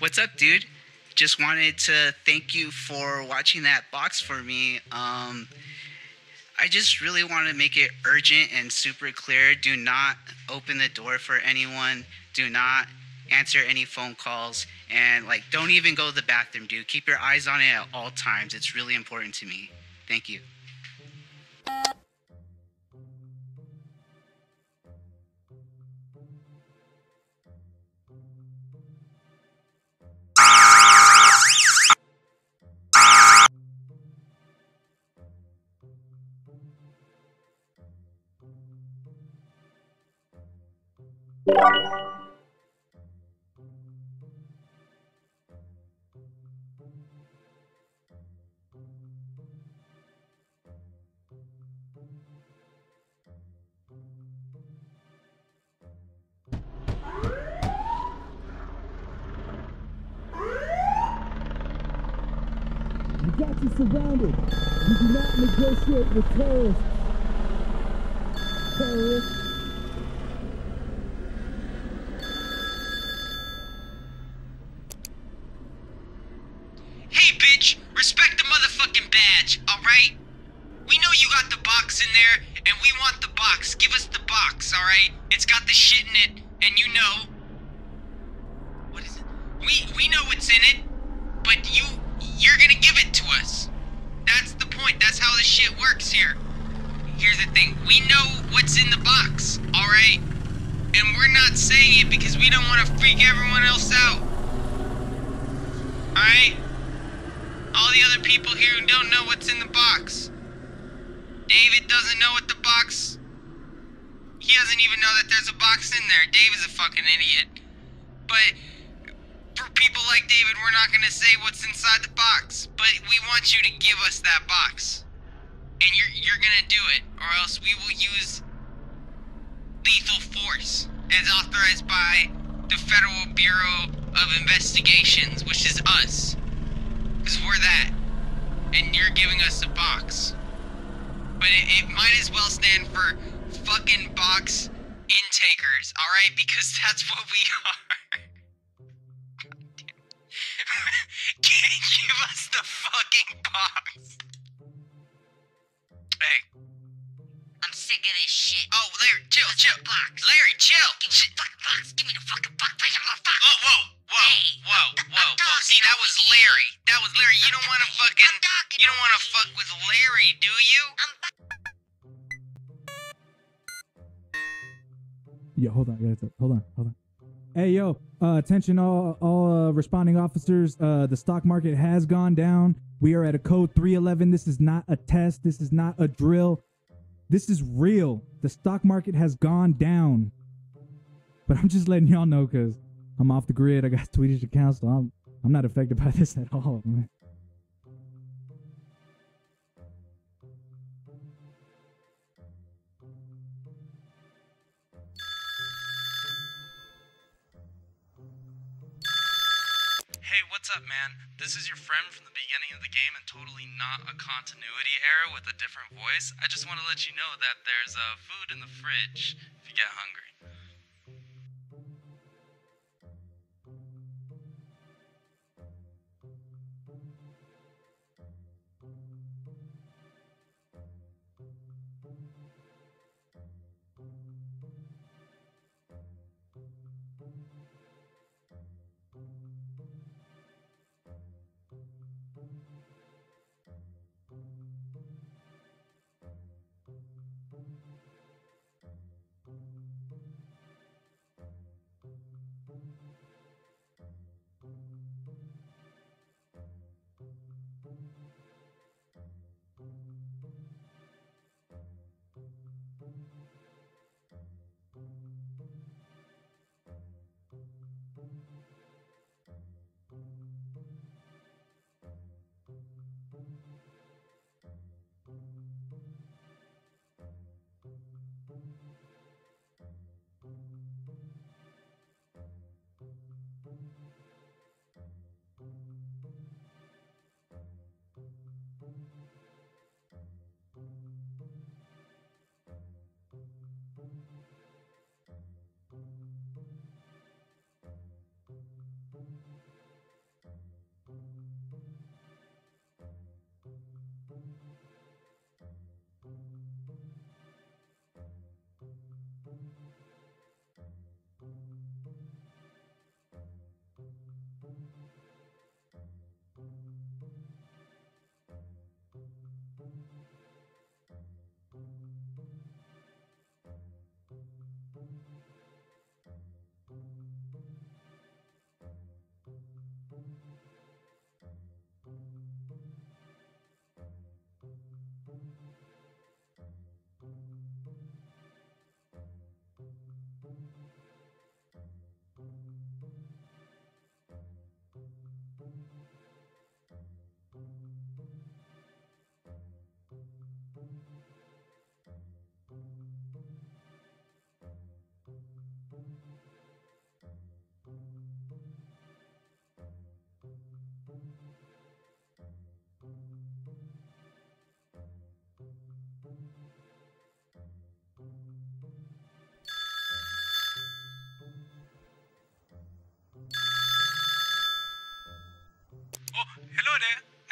what's up, dude? Just wanted to thank you for watching that box for me. Um, I just really want to make it urgent and super clear. Do not open the door for anyone. Do not answer any phone calls. And, like, don't even go to the bathroom, dude. Keep your eyes on it at all times. It's really important to me. Thank you. You got you surrounded. You do not negotiate with terrorists. Terrorists. Hey, bitch, respect the motherfucking badge, alright? We know you got the box in there, and we want the box. Give us the box, alright? It's got the shit in it, and you know. What is it? We we know what's in it, but you you're gonna give it to us. That's the point. That's how this shit works here. Here's the thing. We know what's in the box, alright? And we're not saying it because we don't want to freak everyone else out. Alright? All the other people here who don't know what's in the box. David doesn't know what the box. He doesn't even know that there's a box in there. Dave is a fucking idiot. But for people like David, we're not gonna say what's inside the box. But we want you to give us that box. And you're you're gonna do it, or else we will use lethal force as authorized by the Federal Bureau of Investigations, which is us. Because we're that. And you're giving us a box. But it, it might as well stand for fucking box intakers, alright? Because that's what we are. Us the fucking box. Hey. I'm sick of this shit. Oh, Larry, chill, Give chill. box. Larry, chill. Give me the fucking box. Give me the fucking box. Bring him the box. Whoa, whoa, whoa, Hey, whoa, I'm- whoa, whoa. See, that was here. Larry. That was Larry. You don't want to fucking. I'm talking You don't want to fuck with Larry, do you? I'm Yo, hold on, guys. Hold on, hold on. Hey, yo, uh, attention, all all uh, responding officers. Uh, the stock market has gone down. We are at a code 311. This is not a test. This is not a drill. This is real. The stock market has gone down. But I'm just letting y'all know because I'm off the grid. I got Swedish accounts, so I'm I'm not affected by this at all. Man. Hey, what's up, man? This is your friend from the beginning of the game and totally not a continuity error with a different voice. I just want to let you know that there's uh, food in the fridge if you get hungry.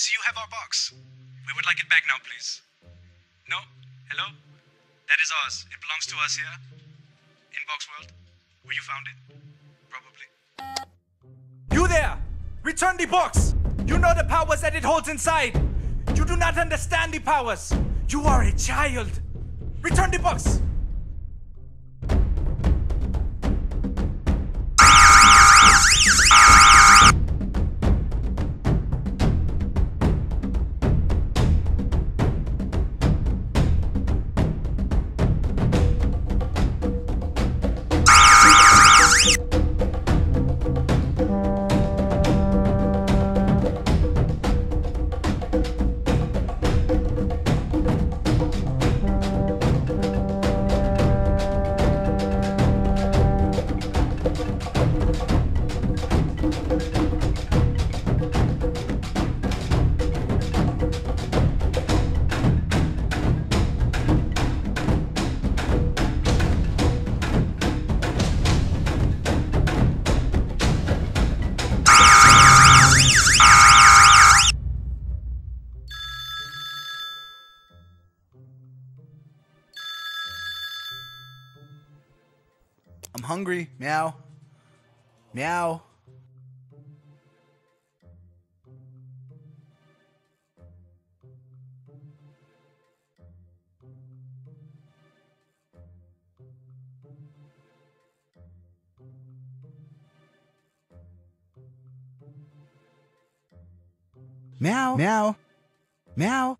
See you have our box. We would like it back now, please. No? Hello? That is ours. It belongs to us here. In Box World. Where you found it. Probably. You there! Return the box! You know the powers that it holds inside! You do not understand the powers! You are a child! Return the box! Hungry. Meow. Meow. Meow. Meow. Meow.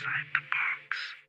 Inside the box.